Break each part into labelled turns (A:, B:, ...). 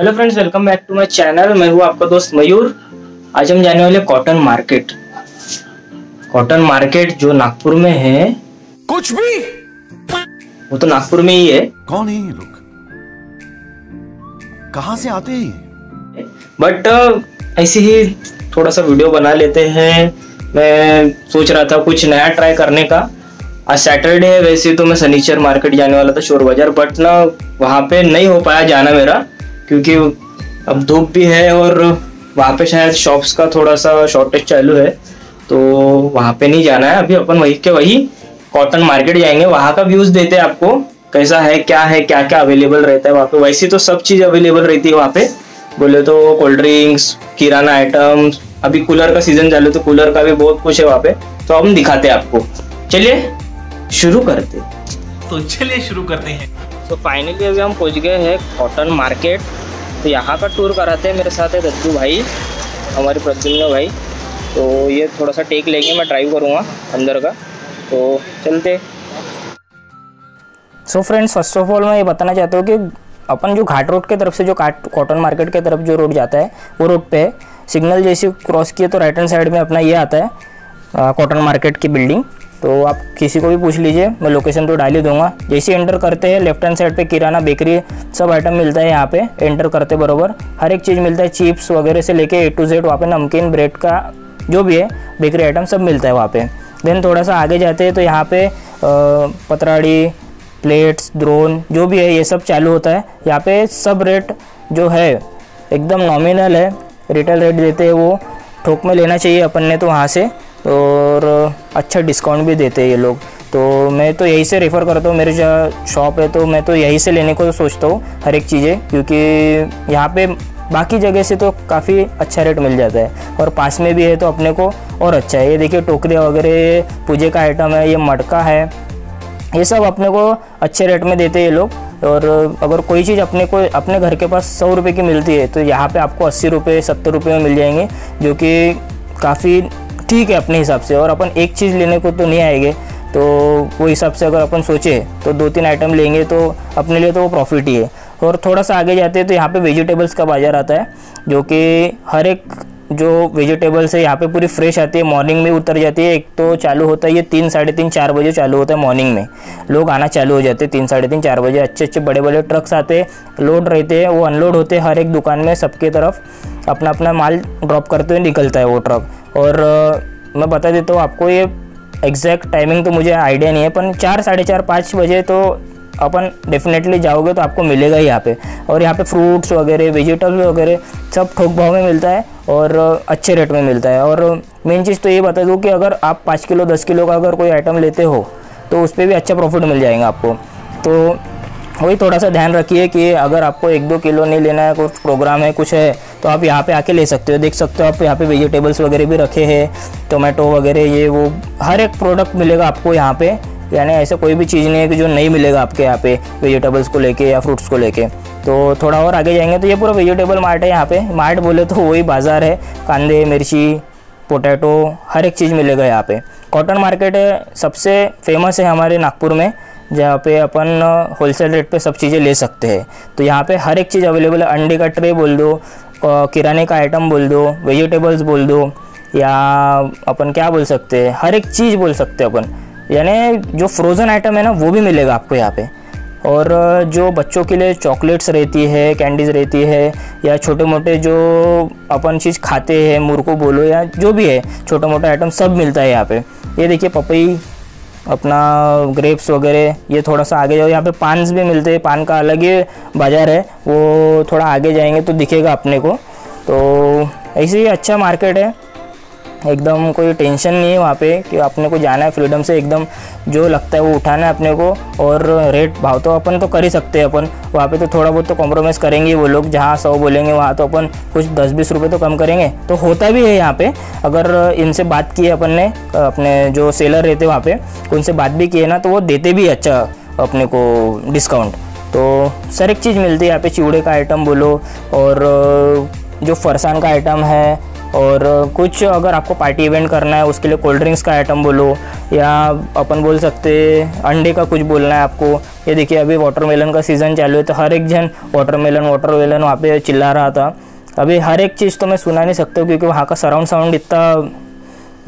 A: Hello friends welcome back to my channel मैं हूँ आपका दोस्त मयूर। आज हम जाने वाले कॉटन मार्केट कॉटन मार्केट जो नागपुर में है
B: कुछ भी।
A: वो तो नागपुर में ही है।
B: कौन है ये लोग? कहाँ से आते हैं
A: बट ऐसे ही थोड़ा सा वीडियो बना लेते हैं। मैं सोच रहा था कुछ नया ट्राई करने का। आज सैटरडे है वैसे तो मैं सनीचर मार्केट जाने वाला था शोर बाज़ार बट ना वहाँ पे नहीं हो पाया जाना मेरा। क्योंकि अब धूप भी है और वहाँ पे शायद शॉप्स का थोड़ा सा शॉर्टेज चालू है तो वहाँ पे नहीं जाना है। अभी अपन वही के वही कॉटन मार्केट जाएँगे। वहाँ का व्यूज़ देते हैं आपको, कैसा है, क्या है क्या क्या अवेलेबल रहता है वहाँ पे। वैसे तो सब चीज़ अवेलेबल रहती है वहाँ पे। बोले तो कोल्ड ड्रिंक्स किराना आइटम्स अभी कूलर का सीज़न चालू तो कूलर का भी बहुत कुछ है वहाँ पे। तो हम दिखाते हैं आपको। चलिए, शुरू करते
C: तो चलिए शुरू करते हैं।
A: तो फाइनली अभी हम पहुँच गए हैं कॉटन मार्केट तो यहाँ का टूर कराते हैं मेरे साथ है दत्तू भाई, हमारे प्रद्युम्न भाई। तो ये थोड़ा सा टेक लेंगे, मैं ड्राइव करूँगा अंदर का। तो चलते। So friends first of all मैं ये बताना चाहता हूँ कि अपन जो घाट रोड के तरफ़ से जो काट कॉटन मार्केट के तरफ़ जो रोड जाता है, वो रोड पे है सिग्नल जैसे क्रॉस किए तो राइट हैंड साइड में अपना ये आता है कॉटन मार्केट की बिल्डिंग तो आप किसी को भी पूछ लीजिए, मैं लोकेशन तो डाल ही दूँगा। जैसे एंटर करते हैं लेफ़्ट हैंड साइड पे किराना बेकरी सब आइटम मिलता है यहाँ पे एंटर करते बरोबर। हर एक चीज़ मिलता है चिप्स वगैरह से लेके ए टू जेड वहाँ पे नमकीन ब्रेड का जो भी है बेकरी आइटम सब मिलता है वहाँ पे। देन थोड़ा सा आगे जाते हैं तो यहाँ पे पतराड़ी प्लेट्स ड्रोन जो भी है, ये सब चालू होता है। यहाँ पे सब रेट जो है, एकदम नॉमिनल है। रिटेल रेट देते हैं वो, थोक में लेना चाहिए अपन ने तो वहाँ से। और अच्छा डिस्काउंट भी देते हैं ये लोग। तो मैं तो यहीं से रेफ़र करता हूँ, मेरे जहाँ शॉप है तो मैं तो यहीं से लेने को सोचता हूँ, हर एक चीज़ें, क्योंकि यहाँ पे बाकी जगह से तो काफ़ी अच्छा रेट मिल जाता है। और पास में भी है तो अपने को और अच्छा है। ये देखिए टोकरियाँ वगैरह पूजे का आइटम है, ये मटका है, ये सब अपने को अच्छे रेट में देते हैं ये लोग। और अगर कोई चीज़ अपने को, अपने घर के पास सौ रुपये की मिलती है तो यहाँ पे आपको अस्सी रुपये सत्तर रुपये में मिल जाएँगे, जो कि काफ़ी ठीक है अपने हिसाब से, और अपन एक चीज़ लेने को तो नहीं आएँगे। तो वो हिसाब से अगर अपन सोचे तो दो तीन आइटम लेंगे तो अपने लिए तो वो प्रॉफिट ही है। और थोड़ा सा आगे जाते हैं तो यहाँ पे वेजिटेबल्स का बाज़ार आता है, जो कि हर एक जो वेजिटेबल्स है, यहाँ पे पूरी फ्रेश आती है मॉर्निंग में उतर जाती है, एक तो चालू होता है ये तीन, साढ़े तीन, चार बजे चालू होता है मॉर्निंग में। लोग आना चालू हो जाते हैं तीन, साढ़े तीन, चार बजे। अच्छे अच्छे बड़े बड़े ट्रक्स आते हैं लोड रहते हैं, वो अनलोड होते हैं हर एक दुकान में सबके तरफ़। अपना अपना माल ड्रॉप करते हुए निकलता है वो ट्रक और मैं बता देता हूँ आपको ये एग्जैक्ट टाइमिंग तो मुझे आइडिया नहीं है, पर चार, साढ़े चार, पाँच बजे तो अपन डेफिनेटली जाओगे तो आपको मिलेगा यहाँ पे। और यहाँ पे फ्रूट्स वगैरह वेजिटेबल्स वगैरह, सब थोक भाव में मिलता है और अच्छे रेट में मिलता है। और मेन चीज़ तो ये बता दूँ कि अगर आप पाँच किलो, दस किलो का अगर कोई आइटम लेते हो तो उस पर भी अच्छा प्रॉफिट मिल जाएगा आपको। तो वही थोड़ा सा ध्यान रखिए कि अगर आपको एक दो किलो नहीं लेना है, कुछ प्रोग्राम है, कुछ है तो आप यहाँ पे आके ले सकते हो। देख सकते हो आप यहाँ पे वेजिटेबल्स वगैरह भी रखे हैं टोमेटो वगैरह, ये वो, हर एक प्रोडक्ट मिलेगा आपको यहाँ पे। यानी ऐसा कोई भी चीज़ नहीं है कि जो नहीं मिलेगा आपके यहाँ पे वेजिटेबल्स को लेके या फ्रूट्स को लेके। तो थोड़ा और आगे जाएँगे तो ये पूरा वेजिटेबल मार्ट है यहाँ पे। मार्ट बोले तो वही बाज़ार है, कांदे, मिर्ची पोटैटो हर एक चीज़ मिलेगा यहाँ पे। कॉटन मार्केट सबसे फ़ेमस है हमारे नागपुर में, जहाँ पे अपन होलसेल रेट पे सब चीज़ें ले सकते हैं। तो यहाँ पे हर एक चीज़ अवेलेबल है, अंडे का ट्रे बोल दो किराने का आइटम बोल दो वेजिटेबल्स बोल दो, या अपन क्या बोल सकते हैं, हर एक चीज़ बोल सकते हैं अपन। यानी जो फ्रोज़न आइटम है ना, वो भी मिलेगा आपको यहाँ पे। और जो बच्चों के लिए चॉकलेट्स रहती है कैंडीज़ रहती है, या छोटे मोटे जो अपन चीज़ खाते हैं मुर्को बोलो, या जो भी है छोटा मोटा आइटम सब मिलता है यहाँ पे। ये देखिए पपई, अपना ग्रेप्स वगैरह, ये थोड़ा सा आगे जाओ, यहाँ पे पान्स भी मिलते हैं, पान का अलग ही बाज़ार है, वो थोड़ा आगे जाएँगे तो दिखेगा अपने को। तो ऐसे ही अच्छा मार्केट है। एकदम कोई टेंशन नहीं है वहाँ पे कि अपने को जाना है फ्रीडम से, एकदम जो लगता है वो उठाना है अपने को और रेट, भाव तो अपन तो कर ही सकते हैं अपन। वहाँ पे तो थोड़ा बहुत तो कॉम्प्रोमाइज़ करेंगे वो लोग, जहाँ सौ बोलेंगे वहाँ तो अपन कुछ दस बीस रुपये तो कम करेंगे। तो होता भी है यहाँ पे। अगर इनसे बात की है अपन ने, अपने जो सेलर रहते वहाँ पर उनसे बात भी की है ना तो वो देते भी अच्छा अपने को डिस्काउंट तो सर, एक चीज़ मिलती है यहाँ पे, चिवड़े का आइटम बोलो और जो फरसान का आइटम है और कुछ अगर आपको पार्टी इवेंट करना है, उसके लिए कोल्ड ड्रिंक्स का आइटम बोलो, या अपन बोल सकते अंडे का कुछ बोलना है आपको। ये देखिए, अभी वाटरमेलन का सीज़न चालू है तो हर एक जन वाटरमेलन वाटरमेलन वहाँ पे चिल्ला रहा था। अभी हर एक चीज़ तो मैं सुना नहीं सकता क्योंकि वहाँ का सराउंड साउंड इतना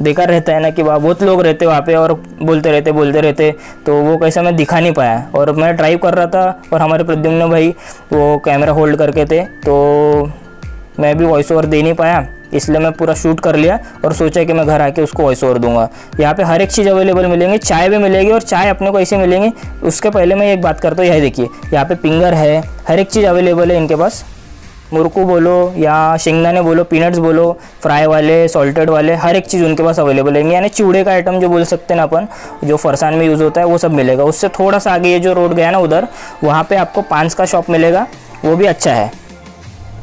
A: बेकार रहता है ना कि वहाँ बहुत लोग रहते वहाँ पे और बोलते रहते बोलते रहते तो वो कैसा मैं दिखा नहीं पाया। और मैं ड्राइव कर रहा था और हमारे प्रद्युम्न भाई वो कैमरा होल्ड करके थे तो मैं भी वॉइस ओवर दे नहीं पाया। इसलिए मैं पूरा शूट कर लिया और सोचा कि मैं घर आके उसको वॉइस ओवर दूँगा। यहाँ पे हर एक चीज़ अवेलेबल मिलेंगे, चाय भी मिलेगी और चाय अपने को ऐसे मिलेंगे। उसके पहले मैं एक बात करता हूँ, यही देखिए, यहाँ पे पिंगर है, हर एक चीज़ अवेलेबल है इनके पास। मुरकू बोलो या शेंगदाने बोलो पीनट्स बोलो फ्राई वाले सॉल्टेड वाले, हर एक चीज़ उनके पास अवेलेबल है। यानी चूड़े का आइटम जो बोल सकते हैं ना अपन, जो फरसान में यूज़ होता है, वो सब मिलेगा। उससे थोड़ा सा आगे ये जो रोड गया ना उधर, वहाँ पे आपको पाँच का शॉप मिलेगा, वो भी अच्छा है।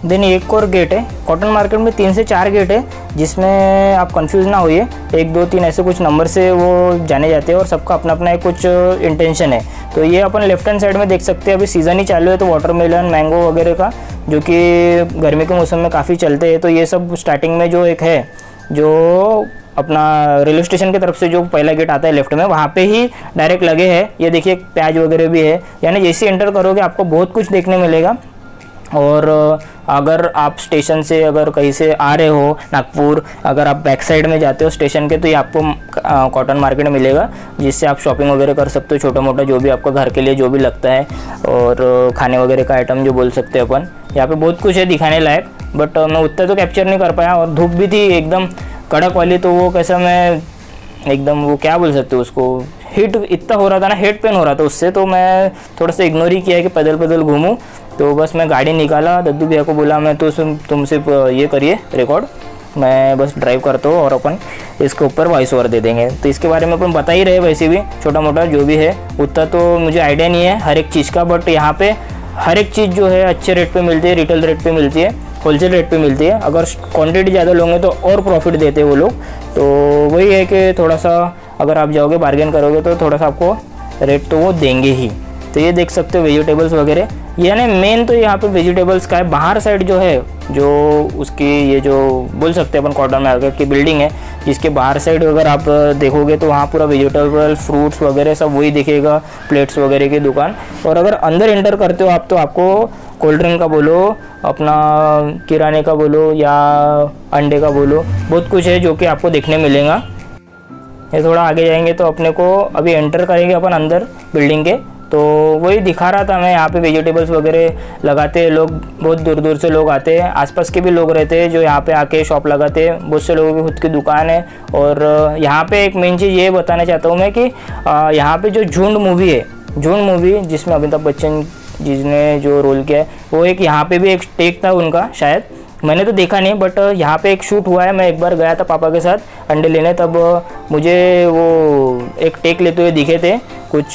A: देन एक और गेट है कॉटन मार्केट में तीन से चार गेट है, जिसमें आप कंफ्यूज ना होइए। एक, दो, तीन ऐसे कुछ नंबर से वो जाने जाते हैं और सबका अपना अपना एक कुछ इंटेंशन है। तो ये अपन लेफ़्ट हैंड साइड में देख सकते हैं। अभी सीज़न ही चालू है तो वाटरमेलन मैंगो वगैरह का, जो कि गर्मी के मौसम में काफ़ी चलते हैं। तो ये सब स्टार्टिंग में जो एक है, जो अपना रेलवे स्टेशन की तरफ़ से जो पहला गेट आता है लेफ़्ट में, वहाँ पे ही डायरेक्ट लगे हैं। ये देखिए प्याज वगैरह भी है। यानी जैसे एंटर करोगे, आपको बहुत कुछ देखने मिलेगा। और अगर आप स्टेशन से अगर कहीं से आ रहे हो, नागपुर, अगर आप बैक साइड में जाते हो स्टेशन के तो ये आपको कॉटन मार्केट मिलेगा, जिससे आप शॉपिंग वगैरह कर सकते हो छोटा मोटा जो भी आपका घर के लिए जो भी लगता है, और खाने वगैरह का आइटम जो बोल सकते हैं अपन। यहाँ पे बहुत कुछ है दिखाने लायक बट मैं उतना तो कैप्चर नहीं कर पाया, और धूप भी थी एकदम कड़क वाली तो वो कैसा मैं एकदम वो क्या बोल सकते हो उसको हीट इतना हो रहा था ना हेड पेन हो रहा था उससे तो मैं थोड़ा सा इग्नोर ही किया कि पैदल पैदल घूमूँ तो बस मैं गाड़ी निकाला, दद्दू भैया को बोला, मैं तो तुम सिर्फ़ ये करिए रिकॉर्ड मैं बस ड्राइव करता हूँ और अपन इसके ऊपर वॉइस ओवर दे देंगे। तो इसके बारे में अपन बता ही रहे वैसे भी छोटा मोटा जो भी है, उतना तो मुझे आइडिया नहीं है हर एक चीज़ का बट यहाँ पे हर एक चीज़ जो है अच्छे रेट पे मिलती है रिटेल रेट पे मिलती है होलसेल रेट पे मिलती है। अगर क्वांटिटी ज़्यादा लोगे तो और प्रॉफिट देते हैं वो लोग। तो वही है कि थोड़ा सा अगर आप जाओगे बार्गेन करोगे तो थोड़ा सा आपको रेट तो वो देंगे ही। तो ये देख सकते हो वेजिटेबल्स वगैरह। यानी मेन तो यहाँ पे वेजिटेबल्स का है। बाहर साइड जो है, जो उसकी ये जो बोल सकते हैं अपन कॉटन मार्केट की बिल्डिंग है, जिसके बाहर साइड अगर आप देखोगे तो वहाँ पूरा वेजिटेबल फ्रूट्स वगैरह सब वही दिखेगा प्लेट्स वगैरह की दुकान। और अगर अंदर एंटर करते हो आप तो आपको कोल्ड ड्रिंक का बोलो, अपना किराने का बोलो या अंडे का बोलो, बहुत कुछ है जो कि आपको देखने मिलेगा। ये थोड़ा आगे जाएँगे तो अपने को अभी एंटर करेंगे अपन अंदर बिल्डिंग के। तो वही दिखा रहा था मैं, यहाँ पे वेजिटेबल्स वगैरह लगाते हैं लोग, बहुत दूर दूर से लोग आते हैं। आसपास के भी लोग रहते हैं जो यहाँ पे आके शॉप लगाते हैं। बहुत से लोगों की खुद की दुकान है और यहाँ पे एक मेन चीज़ ये बताना चाहता हूँ मैं कि यहाँ पे जो झुंड मूवी है, झुंड मूवी जिसमें अमिताभ बच्चन जिसने जो रोल किया है, वो एक यहाँ पे भी एक टेक था उनका शायद। मैंने तो देखा नहीं बट यहाँ पे एक शूट हुआ है, मैं एक बार गया था पापा के साथ अंडे लेने, तब मुझे वो एक टेक लेते हुए दिखे थे, कुछ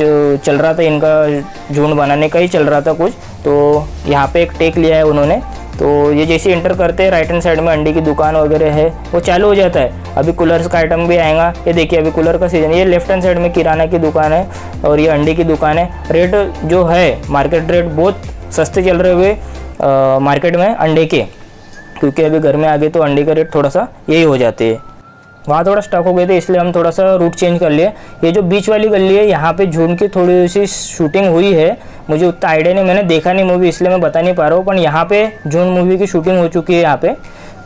A: चल रहा था इनका झुंड बनाने का ही चल रहा था कुछ तो यहाँ पे एक टेक लिया है उन्होंने तो ये जैसे इंटर करते हैं राइट हैंड साइड में अंडे की दुकान वगैरह है, वो चालू हो जाता है। अभी कूलर्स का आइटम भी आएगा, ये देखिए अभी कूलर का सीज़न ये लेफ़्ट हैंड साइड में किराना की दुकान है, और ये अंडे की दुकान है। रेट जो है मार्केट रेट बहुत सस्ते चल रहे हुए मार्केट में अंडे के। क्योंकि अभी घर में आ गए तो अंडे का रेट थोड़ा सा यही हो जाते हैं। वहाँ थोड़ा स्टक हो गए थे, इसलिए हम थोड़ा सा रूट चेंज कर लिए। ये जो बीच वाली गली है, यहाँ पे झूठ की थोड़ी सी शूटिंग हुई है। मुझे उतना आइडिया नहीं, मैंने देखा नहीं मूवी इसलिए मैं बता नहीं पा रहा हूँ, पर यहाँ पे जून मूवी की शूटिंग हो चुकी है यहाँ पे।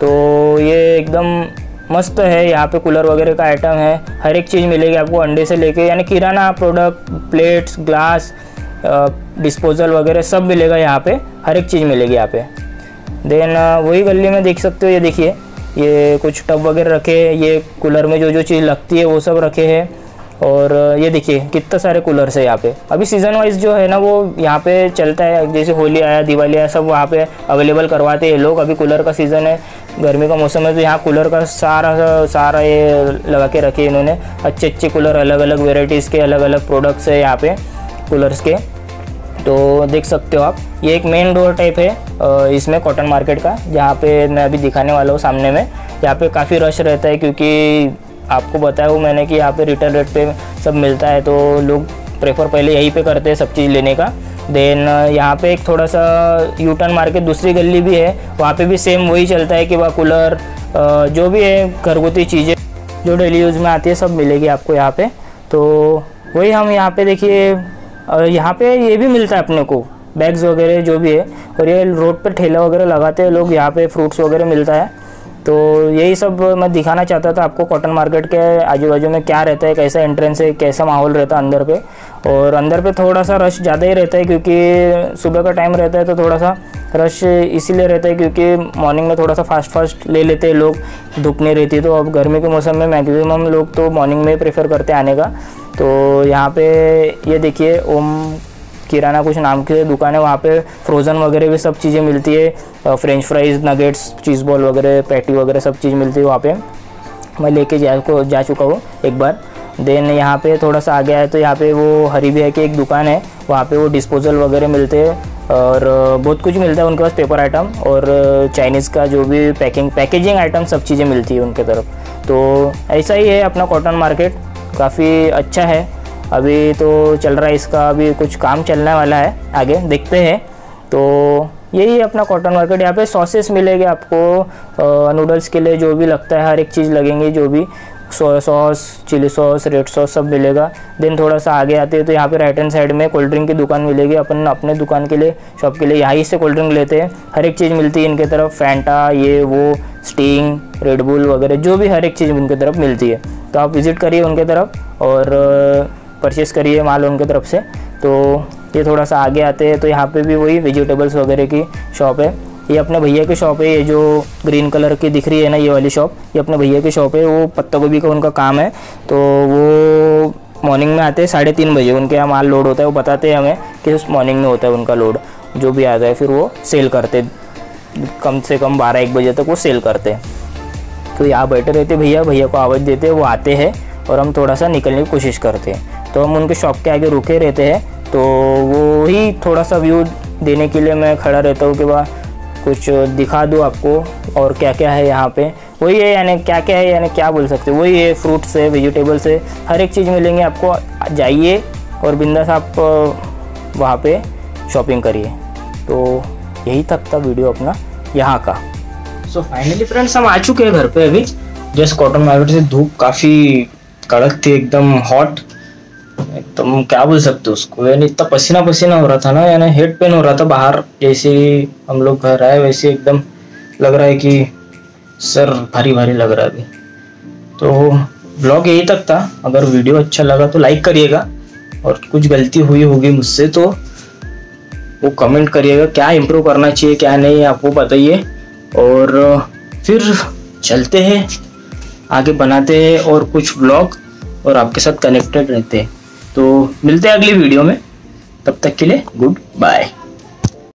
A: तो ये एकदम मस्त है, यहाँ पे कूलर वगैरह का आइटम है। हर एक चीज़ मिलेगी आपको अंडे से लेके, यानी किराना प्रोडक्ट प्लेट्स ग्लास डिस्पोजल वगैरह सब मिलेगा यहाँ पे। हर एक चीज़ मिलेगी यहाँ पे। देन वही गली में देख सकते हो, ये देखिए, ये कुछ टब वगैरह रखे हैं, ये कूलर में जो जो चीज़ लगती है, वो सब रखे हैं, और ये देखिए, कितने सारे कूलर्स है यहाँ पे। अभी सीज़न वाइज जो है ना, वो यहाँ पे चलता है, जैसे होली आया, दिवाली आया, सब वहाँ पे अवेलेबल करवाते हैं लोग। अभी कूलर का सीज़न है, गर्मी का मौसम है तो यहाँ कूलर का सारा सारा ये लगा के रखे इन्होंने। अच्छे अच्छे कूलर अलग अलग वेराइटीज़ के अलग अलग प्रोडक्ट्स है यहाँ पे, कूलर्स के। तो देख सकते हो आप। ये एक मेन डोर टाइप है इसमें कॉटन मार्केट का। जहाँ पे मैं अभी दिखाने वाला हूँ सामने में। यहाँ पे काफ़ी रश रहता है क्योंकि आपको बताया हूँ मैंने कि यहाँ पे रिटर्न रेट पे सब मिलता है तो लोग प्रेफर पहले यहीं पे करते हैं सब चीज़ लेने का। देन यहाँ पे एक थोड़ा सा यू टर्न मार्केट दूसरी गली भी है, वहाँ पे भी सेम वही चलता है कि वह कूलर जो भी है, घरगुती चीज़ें जो डेली यूज़ में आती है सब मिलेगी आपको यहाँ पे। तो वही हम यहाँ पे देखिए अ, यहाँ पे ये भी मिलता है अपने को बैग्स वगैरह जो भी है। और ये रोड पर ठेला वगैरह लगाते हैं लोग यहाँ पे फ्रूट्स वगैरह मिलता है। तो यही सब मैं दिखाना चाहता था आपको कॉटन मार्केट के आजू बाजू में क्या रहता है कैसा एंट्रेंस है कैसा माहौल रहता है अंदर पे। और अंदर पे थोड़ा सा रश ज़्यादा ही रहता है क्योंकि सुबह का टाइम रहता है तो थोड़ा सा रश इसीलिए रहता है क्योंकि मॉर्निंग में थोड़ा सा फास्ट फास्ट ले लेते हैं लोग धूप नहीं रहती तो। अब गर्मी के मौसम में मैक्सिमम लोग तो मॉर्निंग में प्रेफर करते आने का। तो यहाँ पे ये देखिए, ओम किराना कुछ नाम की दुकान है, वहाँ पे फ्रोज़न वगैरह भी सब चीज़ें मिलती है French fries nuggets cheese ball वगैरह पैटी वगैरह सब चीज़ मिलती है वहाँ पे। मैं लेके जा को, जा चुका हूँ एक बार। देन यहाँ पे थोड़ा सा आगे आया तो यहाँ पे वो हरी भैया की एक दुकान है, वहाँ पे वो डिस्पोजल वगैरह मिलते हैं और बहुत कुछ मिलता है उनके पास पेपर आइटम और चाइनीज़ का जो भी पैकिंग पैकेजिंग आइटम सब चीज़ें मिलती है उनके तरफ़। तो ऐसा ही है अपना कॉटन मार्केट काफ़ी अच्छा है। अभी तो चल रहा है इसका, अभी कुछ काम चलने वाला है। आगे देखते हैं। तो यही है अपना कॉटन मार्केट यहाँ पे सॉसेस मिलेंगे आपको नूडल्स के लिए जो भी लगता है, हर एक चीज़ लगेंगी जो भी। Soya sauce chilli sauce red sauce सब मिलेगा। देन थोड़ा सा आगे आते हैं तो यहाँ पे राइट हैंड साइड में कोल्ड ड्रिंक की दुकान मिलेगी। अपन अपने दुकान के लिए शॉप के लिए यहीं से कोल्ड ड्रिंक लेते हैं। हर एक चीज़ मिलती है इनके तरफ़। फैंटा ये, वो स्टिंग रेडबुल वगैरह, जो भी हर एक चीज़ उनके तरफ़ मिलती है। तो आप विज़िट करिए उनके तरफ़ और परचेस करिए माल उनके तरफ़ से। तो ये थोड़ा सा आगे आते हैं तो यहाँ पे भी वही वेजिटेबल्स वगैरह की शॉप है। ये अपने भैया की शॉप है, ये जो ग्रीन कलर की दिख रही है ना, ये वाली शॉप ये अपने भैया की शॉप है, वो पत्ता गोभी का उनका काम है। तो वो मॉर्निंग में आते हैं, साढ़े तीन बजे उनके यहाँ माल लोड होता है, वो बताते हैं हमें कि उस मॉर्निंग में होता है उनका लोड जो भी आता है फिर वो सेल करते कम से कम बारह, एक बजे तक वो सेल करते हैं। तो यहाँ बैठे रहते भैया भैया को आवाज़ देते वो आते हैं और हम थोड़ा सा निकलने की कोशिश करते हैं। तो हम उनके शॉप के आगे रुके रहते हैं तो वो ही थोड़ा सा व्यू देने के लिए मैं खड़ा रहता हूँ कि वाह कुछ दिखा दूँ आपको और क्या क्या है यहाँ पे। वही है, यानी क्या क्या है, यानी क्या बोल सकते हैं। वही है फ्रूट्स है वेजिटेबल्स है, हर एक चीज़ मिलेंगे आपको। जाइए और बिंदास आप वहाँ पे शॉपिंग करिए। तो यही तक था वीडियो अपना, यहाँ का। सो फाइनली फ्रेंड्स हम आ चुके हैं घर पे अभी। जैसे कॉटन मार्केट से धूप काफ़ी कड़क थी, एकदम हॉट एकदम क्या बोल सकते उसको यानी इतना पसीना पसीना हो रहा था ना, यानी हेड पेन हो रहा था बाहर, जैसे हम लोग घर आए, वैसे एकदम लग रहा है कि सर भारी भारी लग रहा है तो ब्लॉग यही तक था। अगर वीडियो अच्छा लगा तो लाइक करिएगा, और कुछ गलती हुई होगी मुझसे तो वो कमेंट करिएगा, क्या इम्प्रूव करना चाहिए, क्या नहीं, आप वो बताइए। और फिर चलते हैं, आगे बनाते हैं और कुछ ब्लॉग और आपके साथ कनेक्टेड रहते हैं। तो मिलते हैं अगली वीडियो में। तब तक के लिए गुड बाय।